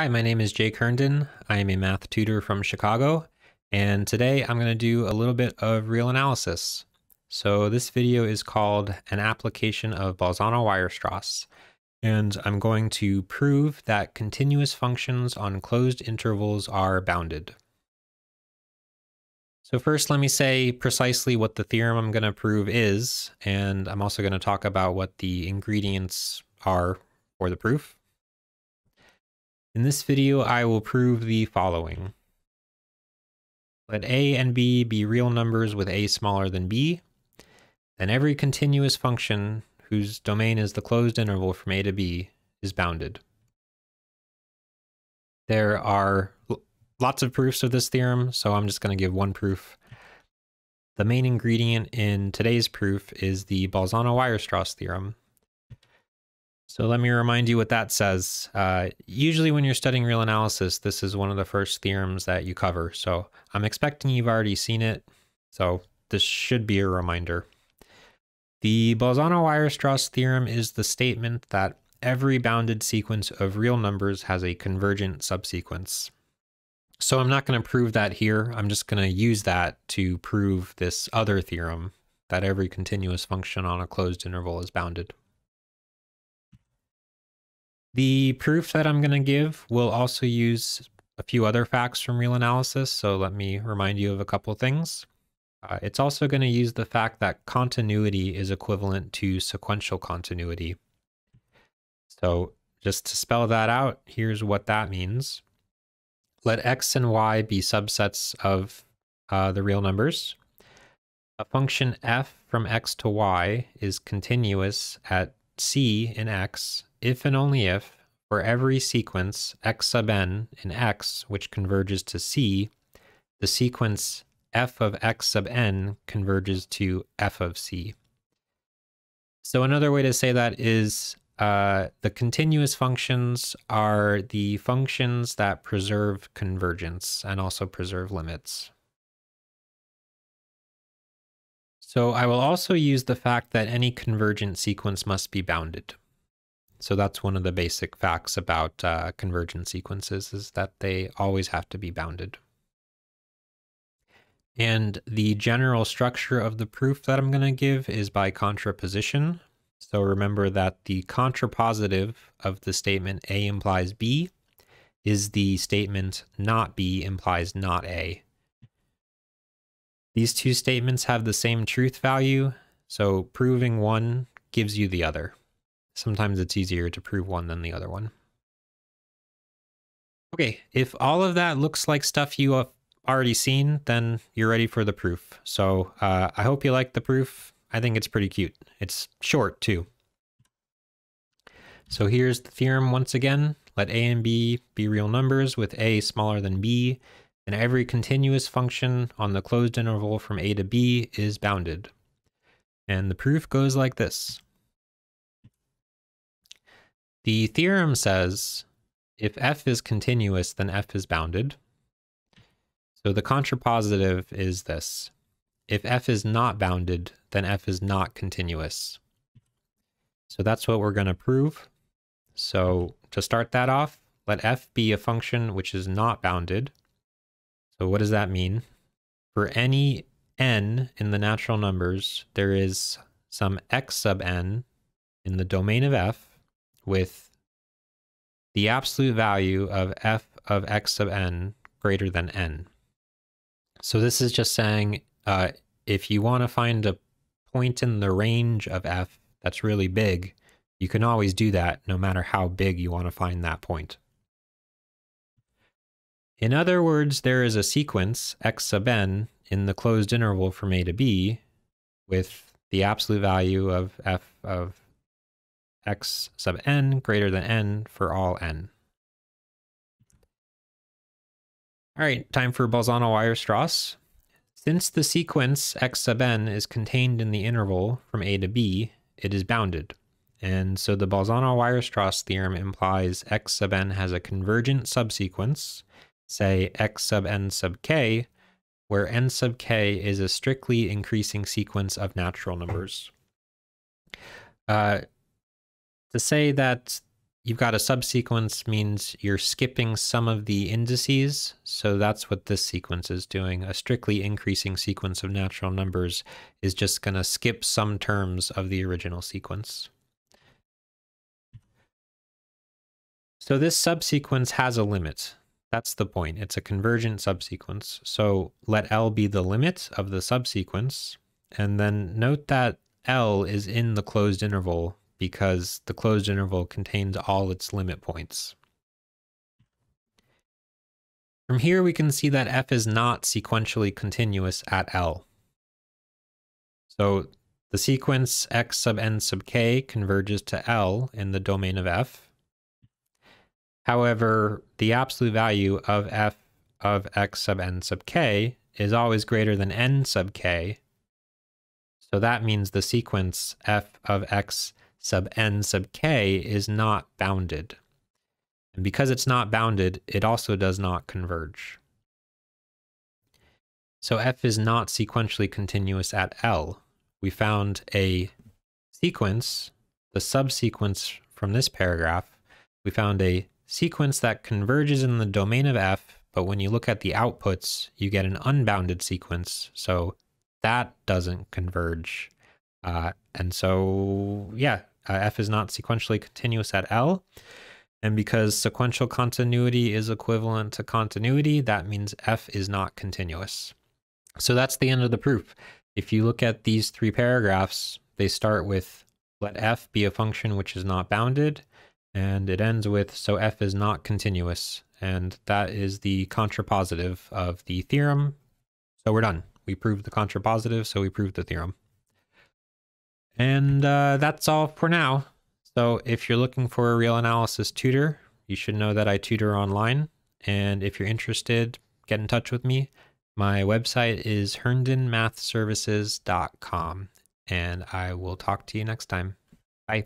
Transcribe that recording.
Hi, my name is Jake Herndon. I am a math tutor from Chicago, and today I'm going to do a little bit of real analysis. So this video is called An Application of Bolzano-Weierstrass, and I'm going to prove that continuous functions on closed intervals are bounded. So first, let me say precisely what the theorem I'm going to prove is, and I'm also going to talk about what the ingredients are for the proof. In this video, I will prove the following. Let a and b be real numbers with a smaller than b. Then every continuous function whose domain is the closed interval from a to b is bounded. There are lots of proofs of this theorem, so I'm just going to give one proof. The main ingredient in today's proof is the Bolzano-Weierstrass theorem, so let me remind you what that says. Uh, usually when you're studying real analysis, this is one of the first theorems that you cover. So I'm expecting you've already seen it. So this should be a reminder. The Bolzano-Weierstrass theorem is the statement that every bounded sequence of real numbers has a convergent subsequence. So I'm not going to prove that here. I'm just going to use that to prove this other theorem that every continuous function on a closed interval is bounded. The proof that I'm going to give will also use a few other facts from real analysis, so let me remind you of a couple things. Uh, it's also going to use the fact that continuity is equivalent to sequential continuity. So just to spell that out, here's what that means. Let x and y be subsets of uh, the real numbers. A function f from x to y is continuous at c in x if and only if, for every sequence x sub n in x which converges to c, the sequence f of x sub n converges to f of c. So another way to say that is uh, the continuous functions are the functions that preserve convergence and also preserve limits. So I will also use the fact that any convergent sequence must be bounded. So that's one of the basic facts about uh, convergent sequences is that they always have to be bounded. And the general structure of the proof that I'm going to give is by contraposition. So remember that the contrapositive of the statement A implies B is the statement not B implies not A. These two statements have the same truth value, so proving one gives you the other. Sometimes it's easier to prove one than the other one. Okay, if all of that looks like stuff you have already seen, then you're ready for the proof. So uh, I hope you like the proof. I think it's pretty cute. It's short too. So here's the theorem once again. Let a and b be real numbers with a smaller than b, and every continuous function on the closed interval from a to b is bounded. And the proof goes like this. The theorem says if f is continuous, then f is bounded. So the contrapositive is this. If f is not bounded, then f is not continuous. So that's what we're going to prove. So to start that off, let f be a function which is not bounded. So what does that mean? For any n in the natural numbers, there is some x sub n in the domain of f with the absolute value of f of x sub n greater than n. So this is just saying uh, if you want to find a point in the range of f that's really big, you can always do that no matter how big you want to find that point. In other words, there is a sequence x sub n in the closed interval from a to b with the absolute value of f of x sub n greater than n for all n. All right, time for Bolzano-Weierstrass. Since the sequence x sub n is contained in the interval from a to b, it is bounded. And so the Bolzano-Weierstrass theorem implies x sub n has a convergent subsequence, say x sub n sub k, where n sub k is a strictly increasing sequence of natural numbers. Uh, to say that you've got a subsequence means you're skipping some of the indices. So that's what this sequence is doing. A strictly increasing sequence of natural numbers is just going to skip some terms of the original sequence. So this subsequence has a limit. That's the point. It's a convergent subsequence. So let L be the limit of the subsequence. And then note that L is in the closed interval because the closed interval contains all its limit points. From here, we can see that f is not sequentially continuous at L. So the sequence x sub n sub k converges to L in the domain of f. However, the absolute value of f of x sub n sub k is always greater than n sub k. So that means the sequence f of x sub n sub k is not bounded. And because it's not bounded, it also does not converge. So f is not sequentially continuous at L. We found a sequence, the subsequence from this paragraph, we found a sequence that converges in the domain of f, but when you look at the outputs, you get an unbounded sequence. So that doesn't converge. Uh, and so, yeah, uh, f is not sequentially continuous at L. And because sequential continuity is equivalent to continuity, that means f is not continuous. So that's the end of the proof. If you look at these three paragraphs, they start with let f be a function which is not bounded, and it ends with so f is not continuous. And that is the contrapositive of the theorem. So we're done. We proved the contrapositive, so we proved the theorem. And uh, that's all for now. So if you're looking for a real analysis tutor, you should know that I tutor online. And if you're interested, get in touch with me. My website is herndonmathservices.com. And I will talk to you next time. Bye.